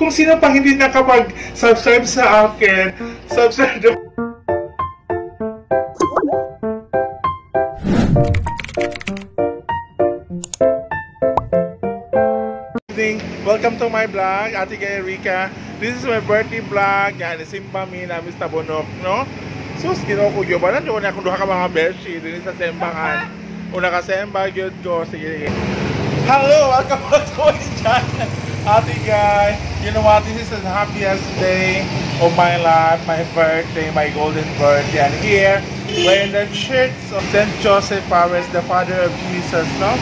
Kung sino pa hindi nakapag-subscribe sa akin, subscribe na. Welcome to my vlog, Ate Gaya Rica. This is my birthday vlog. Yan, isimba mi na Mr. Bonok, no? Sus, kinoko yun ba? Nandiyo na akong duha ka mga beshi din sa sembangan. Una ka semba, yun ko. Sige, sige. Hello, welcome back to my channel. Ate Guy, you know what? This is the happiest day of my life, my birthday, my golden birthday. And here, we're in the church of St. Joseph Paris, the Father of Jesus, no?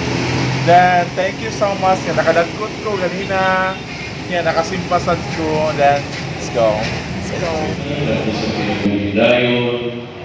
Then, thank you so much. Yan, nakadagot ko ganina. Yan, nakasimpa sa True. Then, let's go. Let's go. Dayon,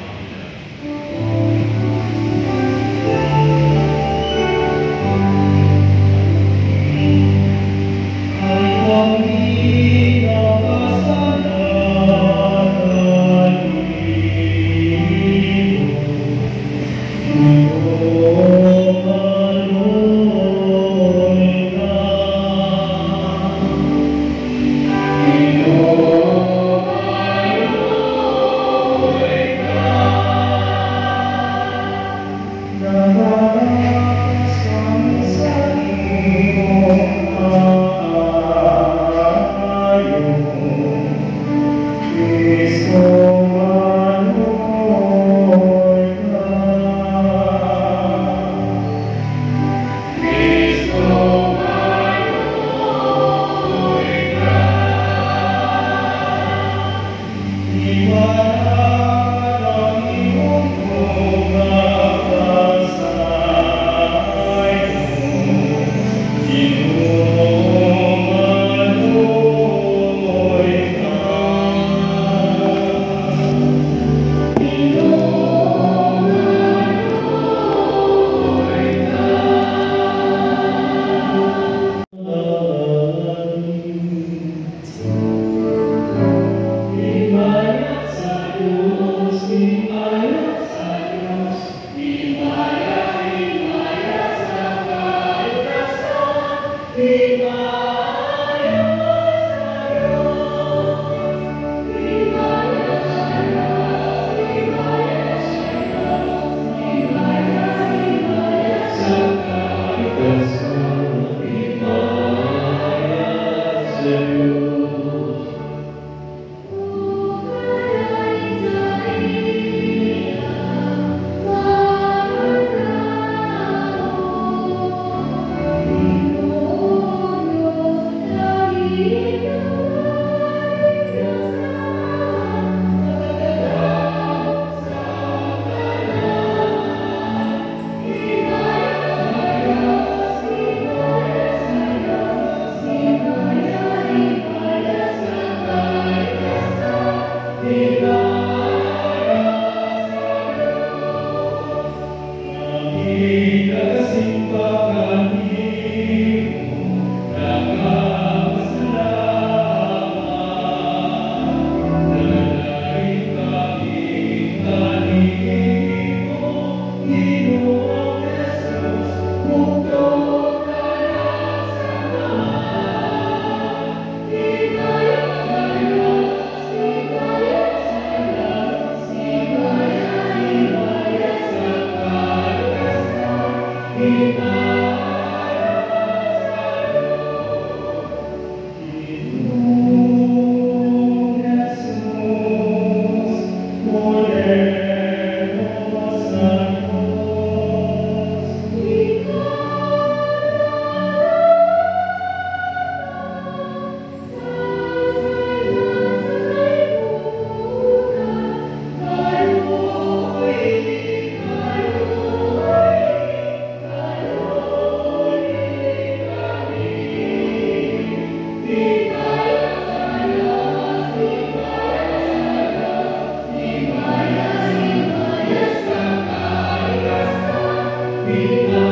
Yeah.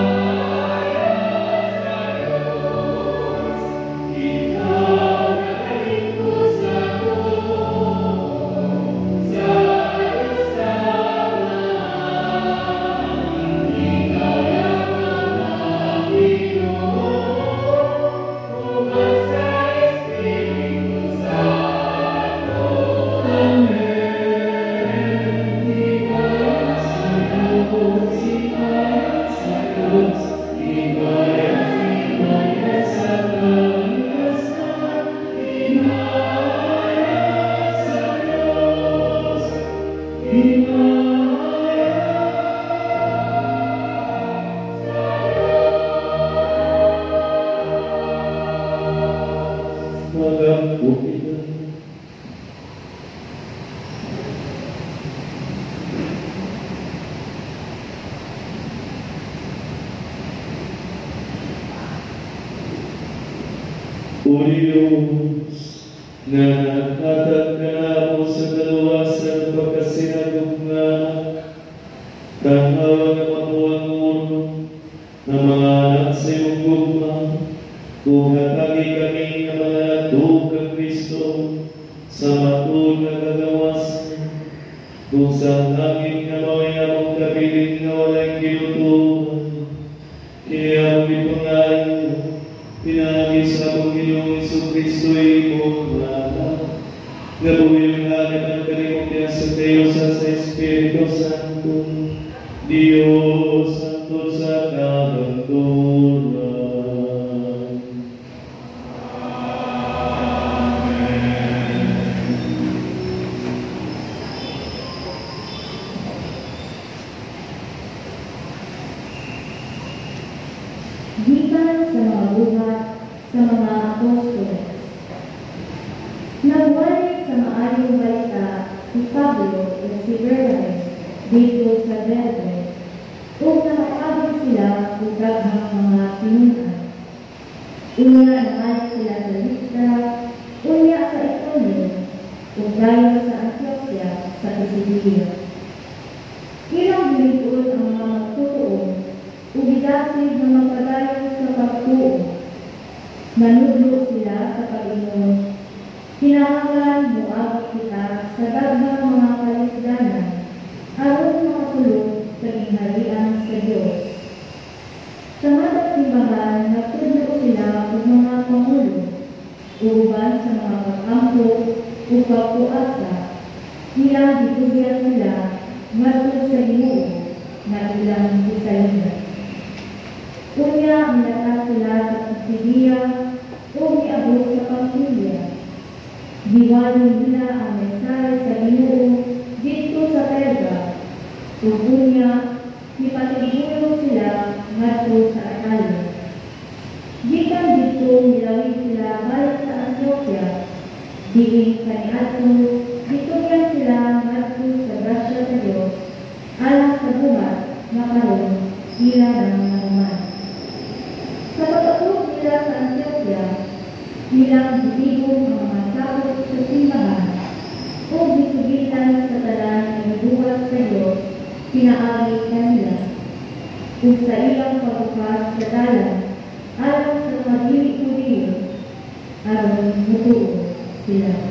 O Diyos, na uban sa mga pagkampo o pagpuasa, nilang ditugyan sila ngadto sa Ginoo na ilang Bisaya. Unya, minata sila sa Pisidia o miabot sa Pamilya. Diwali nila ang mensahe sa Ginoo dito sa Perga. Unya, ipatigulo sila ngadto sa Atalia. Gikan dito milawig sila balik sa Antioquia. Diin kaniadto, dito yan sila ngadto sa grasya sa Diyos alang sa buhat na karon ila ng naman. Sa pagkakulong nila sa Antioquia, nilang bibigong ang mga sakot sa simbahan o bisugitan sa talan ng buhat sa Diyos, pinaagi kanila. Kung sa ilang pagbukas sa talan, alam sa mga dili-kuliyo, aron mutuo sila. Ang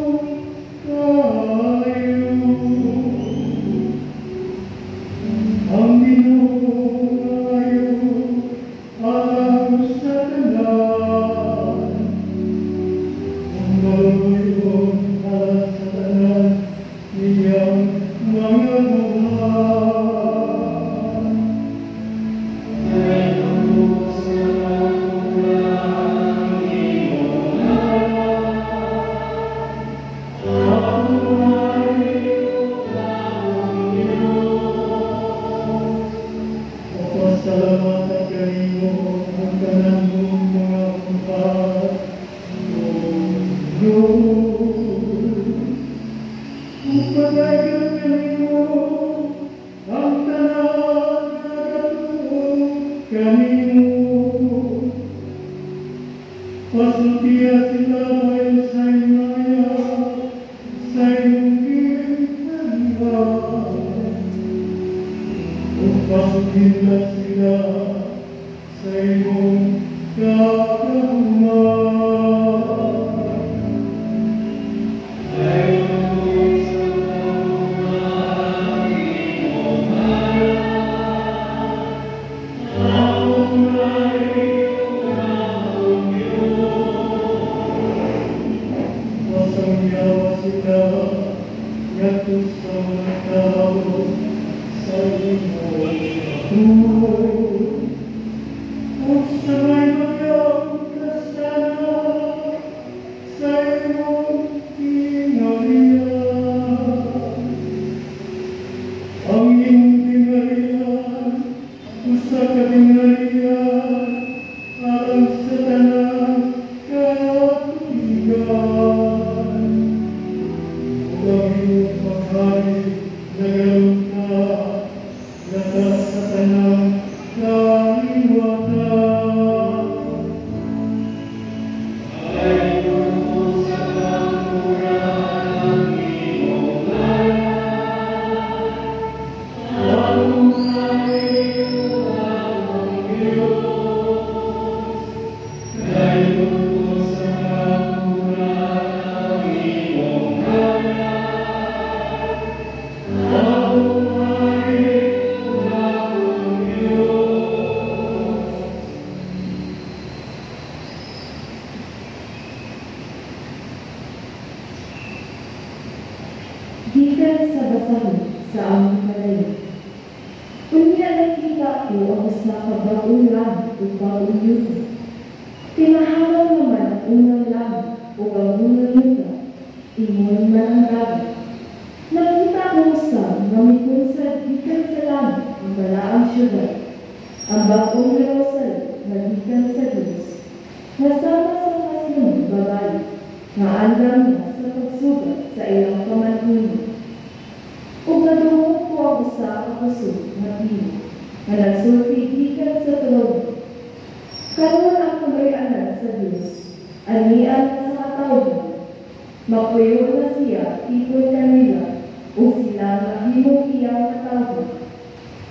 Mapayo na siya, ikon kanila, o sila mahimong iyang katawag.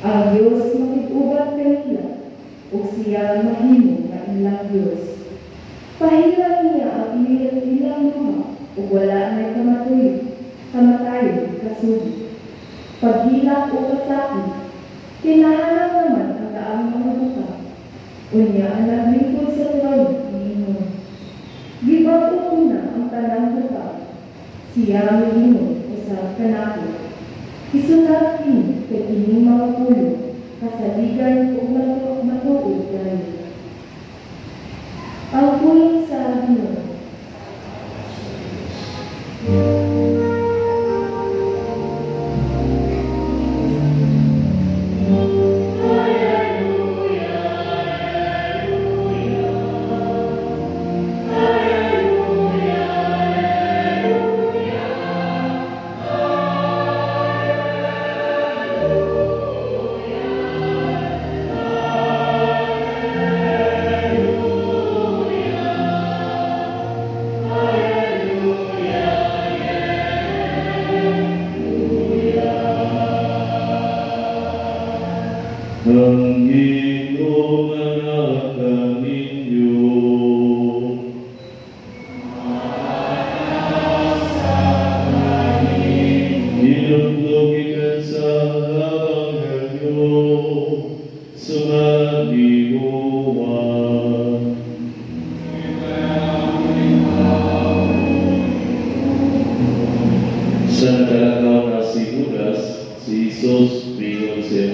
Ang Diyos makitubat kanila, o siya mahimong na ilang Diyos. Pahilang niya ang ilang ilang mga, o wala na kamatuyo, kamatayo, kasugi. Paghilang o kasakit, kinahan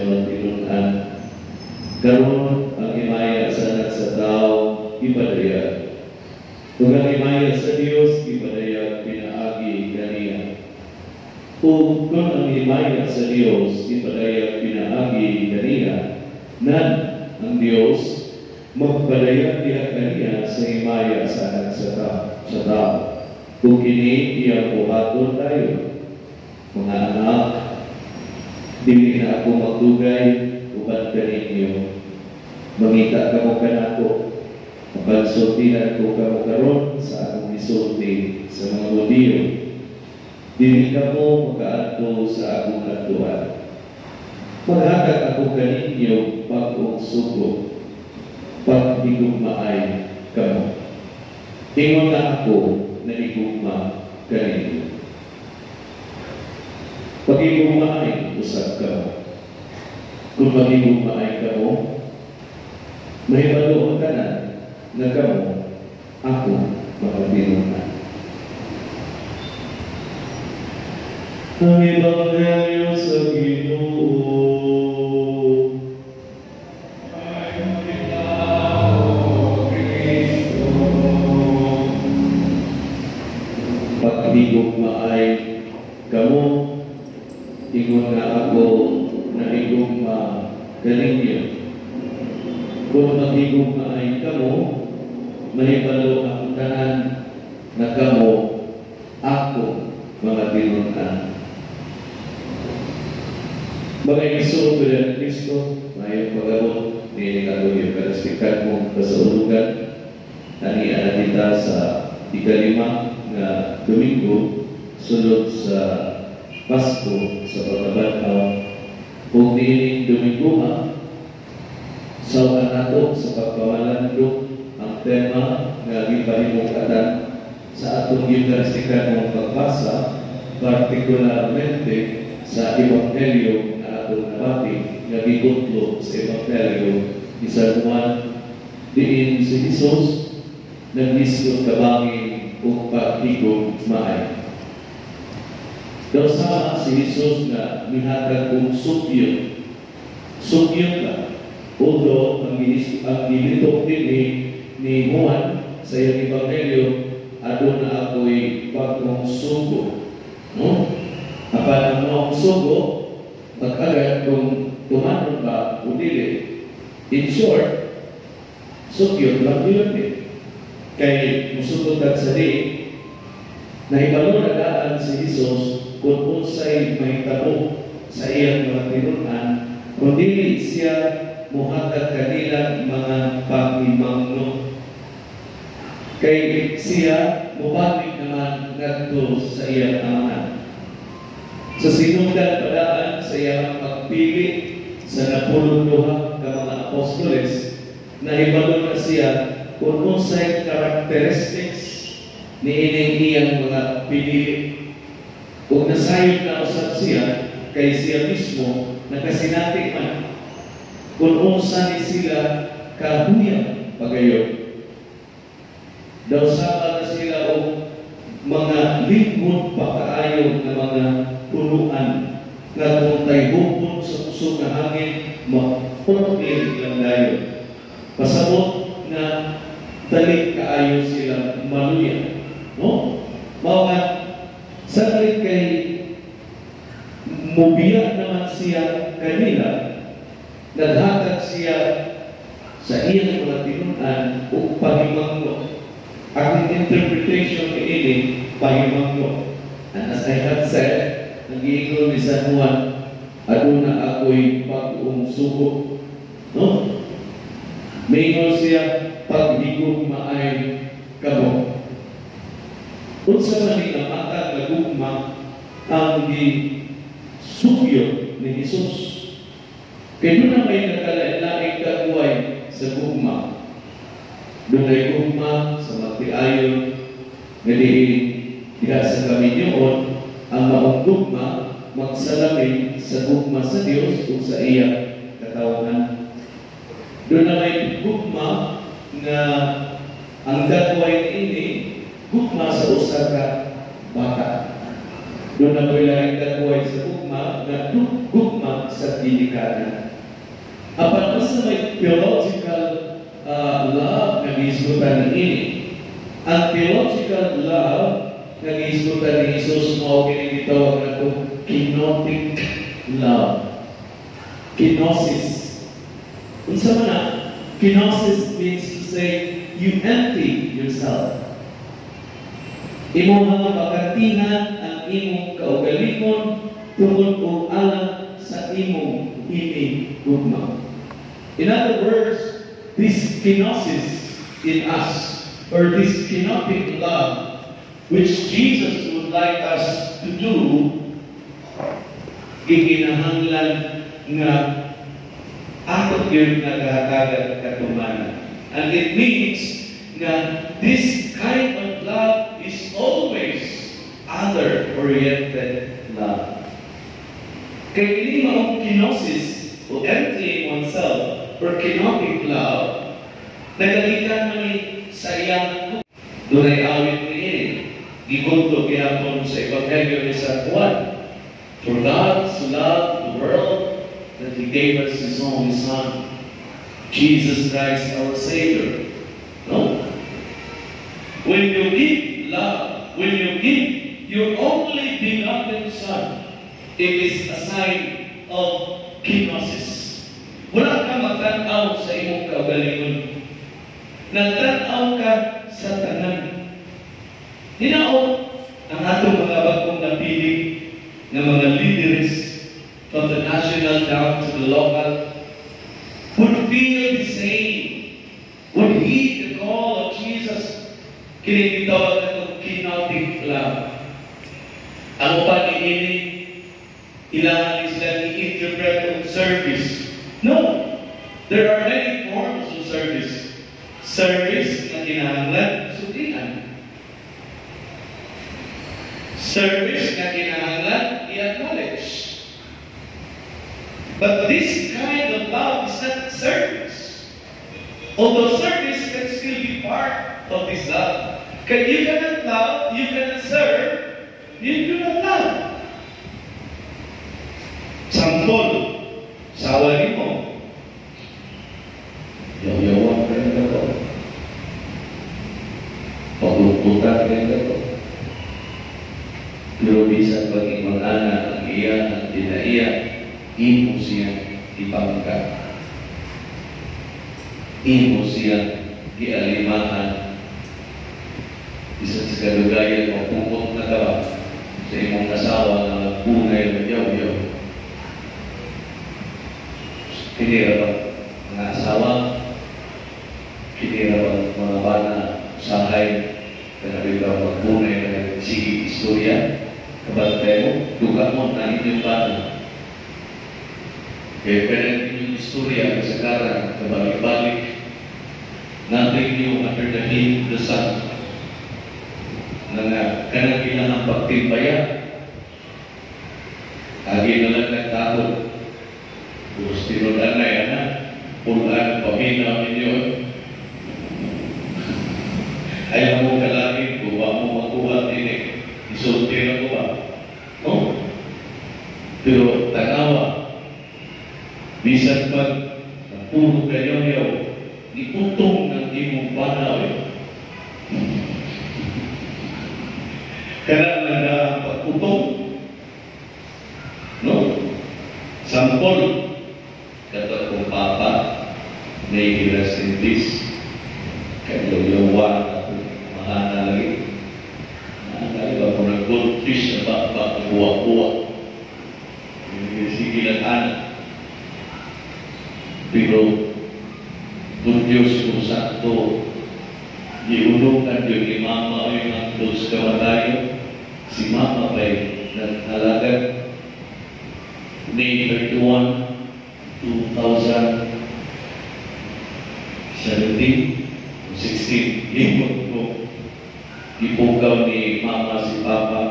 Panginoon tinunan. Karon ang himaya sa anak sa tao, ipadaya. Kung ang himaya sa Dios, ipadaya pinaagi kaniya. Kung kung ang himaya sa Dios, ipadaya pinaagi kaniya, na ang Dios magpadaya diha kaniya sa himaya sa anak sa tao. Sa tao. Kung kini iya buhaton tayo, mga anak, Dili na ako magdugay uban kaninyo. Mangita ka mo kanako. Pagsulti na ako ka mo karon sa akong isulti sa mga hudiyo. Dili ka mo makaadto sa akong natuan. Maghatag ako kaninyo pag-ong sugo. Pag-igugmaay ka mo. Tingon na ako na igugma kaninyo. Pag higugmaay, usap kamo. Kung pag higugmaay kamo, mahibalo ka na na kamo, ako makabinungan. Ang Ebanghelyo sa Ginoo. Paghigog maay kamo, ingon na ako na higugma kaninyo. Kung maghigog maay kamo, mahibalo ang tanan na kamo ako mga tinunan. Mga igsoon ko ng Kristo, may pag-abot ni Nikago yung kalastikan mong kasaulugan. Tanian na kita sa ikalima na Domingo, sunod sa Pasko sa pagkabataw. Kung niining Domingo ha, sa nato sa pagpamalandok ang tema nga gipahimungkatan sa atong gimnastikan ng pagbasa, partikularmente sa Ebanghelyo na atong nabati nga gikutlo sa Ebanghelyo ni San Juan diin si Jesus naglisod kabangin kung paghigog maay. Daw si Jesus na mihatag kong sukyo. Sukyo ka. Although ang ginitok din ni, ni Juan sa iyang Ebanghelyo, adun na ako'y pagkong sugo. No? Apan ang mga sugo, magkagat kung tumanon ba o dili. In short, sukyo lang yun eh. Kay musugod at sa di, na daan si Jesus kung unsay may tabo sa iyang mga tinunan, kung dili siya muhatag kanilang mga pagimangno. Kay siya mubalik naman ngadto sa iyang amahan. Sa sinundan padaan sa iyang pagpili sa napulong duha ka mga apostoles, nahibalo na siya kung unsay characteristics ni ining iyang mga pinili. Kung nasayod na usap siya, kay siya mismo nakasinati man kung unsa ni sila kahuyang pagayon. Daw sama na sila o mga lingkod pa kaayo ng mga punuan nga kung taybukon sa puso na hangin, mapulogin lang dayo. Pasabot na dali kaayo sila maluya. No? Mga sa kay mubiya naman siya kanila naghatag siya sa iyang mga tinunan o pahimangno. Ang interpretation ni ini, pahimangno. And as I have said, nag-iingon ni San Juan, aduna ako'y pag-uong suko. No? Mayroon siya paghigog maay kamo. Unsa man ni namatag na gugma ang gi sugyo ni Jesus. Kaya na may nakalain kabuhay sa gugma. Doon ay gugma sa magtiayon nga di diha sa kami niyon ang maong gugma magsalamin sa gugma sa Dios o sa iya katawanan. Doon na may gugma nga ang gagawin ini gugma sa usa ka bata. Doon na laing gagawin sa gugma nga gugma sa dinikanan. Apan sa may theological uh, love na giisutan ni ini. Ang theological love na giisutan ni Jesus mo kini gitawag na ito kenotic love. Kenosis. Unsa man na? Kenosis means to say you empty yourself. Imo nga makantingan ang imong kaugalingon tungod og alam sa imong ini gugma. In other words, this kenosis in us, or this kenotic love, which Jesus would like us to do, giginahanglan nga ato yun nagahatagan katumanan. And it means nga this kind of love is always other-oriented love. Hindi maong kinosis o emptying oneself or kenotic love, nagalitan man ni sa iyang dunay awit ni Iri. Gigunto gihapon sa Evangelyo ni San Juan. For God so loved the world that He gave us His only Son, Jesus Christ our Savior. No? When you give love, when you give your only begotten Son, it is a sign of kenosis. Wala kang magtanaw sa imong kaugalingon. Nagtanaw ka sa tanan. Hinao ang atong mga bagong napili ng mga leaders from the national down to the local would feel the same, would heed the call of Jesus. Kini gitawag na kinotic love. Ang upan ni ini, ilangan sila ni-interpret of service. No! There are many forms of service. Service na kinahanglan, sutian. Service na kinahanglan, i-acknowledge. But this kind of love is not service. Although service can still be part of this love. Because you cannot love, you cannot serve, you do not love. Sampol, sawa ni mo. Yaw-yawan ka rin ako. Pagluputan ka rin ako. Pero bisan paging mag-ana, ang iya, ang dinaiya, imo siya ipangka. Imo siya gialimahan. Isa sa kalugayan o pupot na ka sa imong asawa na nagpunay na yaw-yaw. Kinira ba mga asawa? Kinira ba mga bana sahay? Kanabi ba magpunay na sige istorya? Kabantay mo, duga mo na inyong bana. Kaya pwede yung istorya sa karang kabalik-balik. Nothing new under the the sun. Na nga, kanang kailangan pagtimbaya. Agi na lang nagtakot. Tapos tinulan na yan na. Pulaan, paminaw ninyo. Ayaw mo kalangin, buwa mo makuha din eh. Isulti na ko ba? Pero tanawa, bisan pag puro kayo yaw, iputong ng imong panaw eh. Kaya na ang pagputong. No? Sampol, kata kong papa, nahihiras in ba'y naghalagad May 31, 2017, 16, limot ko, ipugaw ni Mama si Papa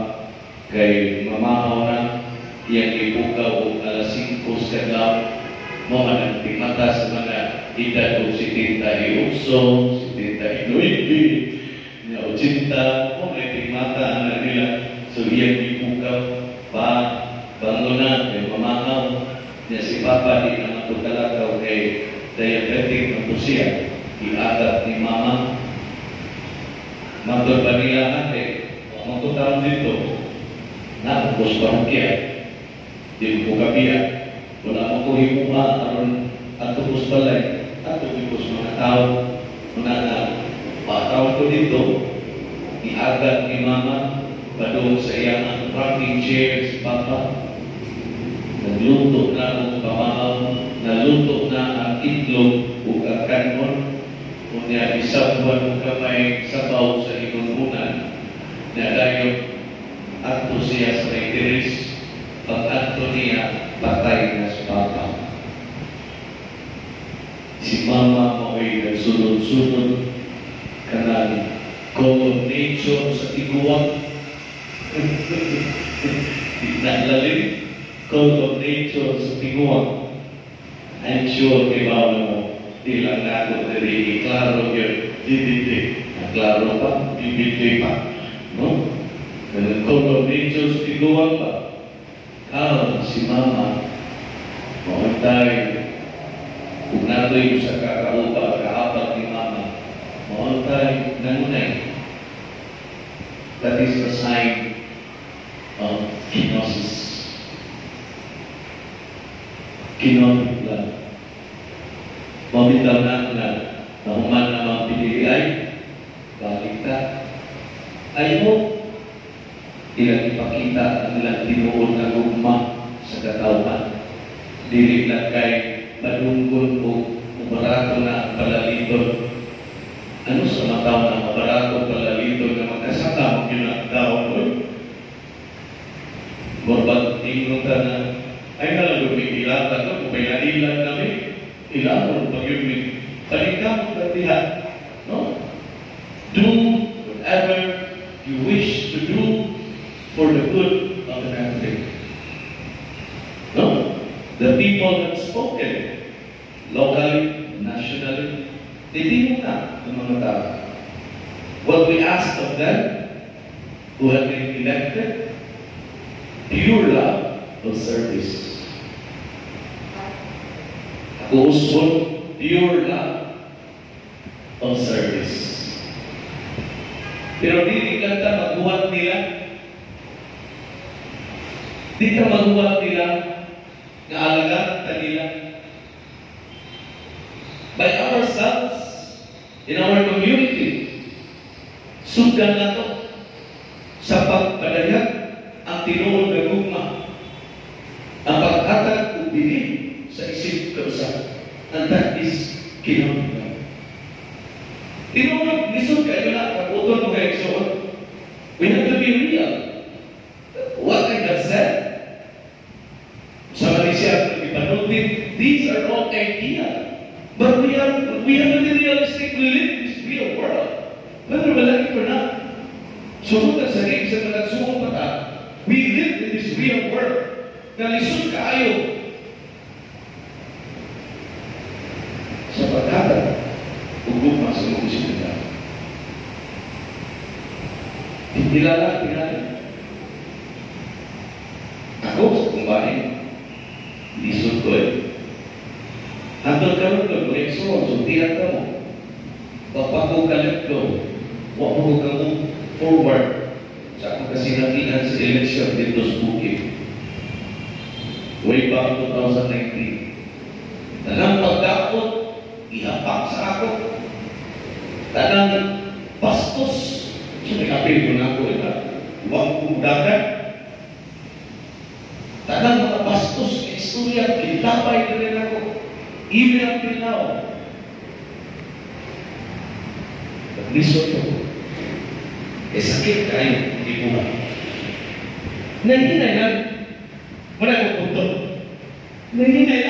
kay mamahaw na iyang ipugaw alas 5 sa kadlaw mo man ang mata sa mga edad o si Tita Iuso, si Tita Inuipi, niya o Cinta, mo may tingmata na nila. So iyang mamahaw, niya si Papa di na matukalakaw kay diabetic na po siya, iagat ni Mama. Matod pa nila ate, matutawag dito, nakapos parokya, di ko kapiya, wala mo ko himuha aron ato pus balay ato pus mga tao mga na pataw ko dito iagad ni mama padung sa iyang rocking chair si papa nagluto na ang pamahaw naluto na ang itlog ang kanon Kunya mo kamay sa baw sa inununan na dayon ato siya sa retiris pag ato niya patay na sa papa. Si mama mo ay nagsunod-sunod kanang nature sa tiguan. Naglalim, nature sa tiguan. I'm sure Bawal mo, di lang nato diri klaro yun, dididi. Klaro pa, dididi pa. No? Ganun call of nature sa tiguan pa. Ah, si mama, mamatay. Kung natoy sa kakaupa, kaapat ni mama, mamatay, nangunay. That is the sign of kenosis. Kinosis lang. Mamitaw na na nahuman na mga piniliay, balik ka. Ayaw ilang ipakita ang ilang tinuod na gugma sa katawan. Dili lang kay madunggon o mabarato na ang palaliton. Ano sa mga tao na mabarato palaliton na magkasama yun ang tao mo? Morbag tingin ka na ay nalang lumikilata ko kung may nailan kami. Ilan pag yun may palikam ka diha. No? Do whatever you wish to do for the good of the country. No? The people have spoken locally, nationally, hindi mo na ang mga tao. What we ask of them who have been elected, pure love of service. Ako usbon, pure love of service. Pero di kanta magbuhat nila Di maguwag nila na alagaan kanila. By ourselves, in our community, sugan na to sa pagpadayag ang tinuod na gugma. Ang paghatag o sa isip kausa. And that is kinaunan. Tinuod, lisod kayo na, kaputol mo kayo suot. We have to be real. What I have said sa Malaysia, ipanutin, these are all ideas. But we have, we have to be realistic. We live in this real world. Whether we like it or not. Sunod ang sarili sa nagsuong pata, we live in this real world. Nalisod kaayo. Sa pagkata, ugugma sa mga sinuda. Hindi lalaki natin. Ako sa kumbahin, lisod ko eh. Hanggang karoon ko, kung ekso, suntihan ka mo. Papakukalit ko, huwag mo ka mo forward sa akong kasinakihan sa eleksyon dito sa Bukid. Way back 2019. Tanang pagdakot, ihapak sa ako. Tanang bastos, sinakapin ko na ako ito. Huwag kong dagat, Tanang mga bastos, istorya, kintabay na rin ako. Even until now. Naglisod ko. Eh sakit kayo, hindi ko ba? Nanginay lang. Wala ko punto. Nanginay